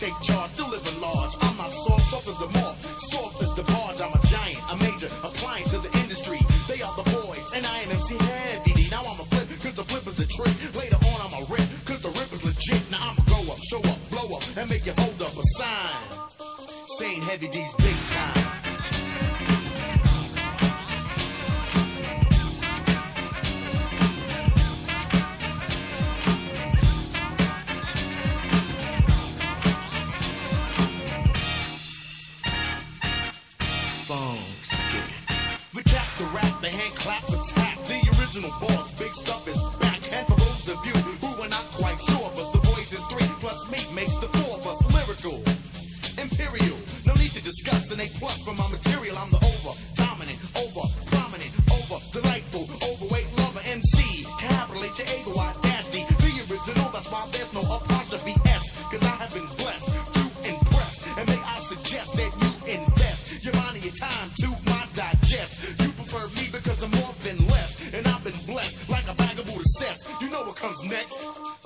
take charge, living large. I'm not soft, soft as the moth, soft as the barge. I'm a giant, a major, applying to the industry. They are the boys, and I am MC Heavy D. Now I'm a flip, cause the flip is the trick. Later on, I'm a rip, cause the rip is legit. Now I'ma go up, show up, blow up, and make you hold up a sign. Saying Heavy D's big time. Phone. The cap, the rap, the hand clap, the tap. The original boss, big stuff is back. And for those of you You know what comes next?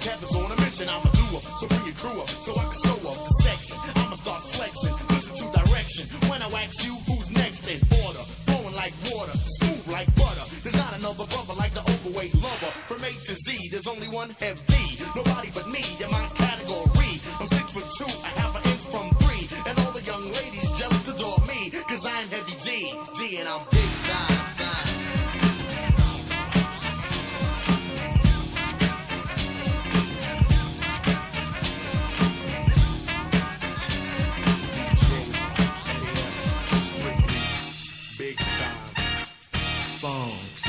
Cause heaven's on a mission. I'm a doer, so bring your crew up, so I can sew up the section. I'ma start flexing, listen to direction. When I wax you, who's next in order? Flowing like water, smooth like butter. There's not another brother like the overweight lover. From A to Z, there's only one Heavy D. Nobody but me in my category. I'm six foot two, a half an inch from three. And all the young ladies just adore me, cause I'm Heavy D. D and I'm big big time. phone.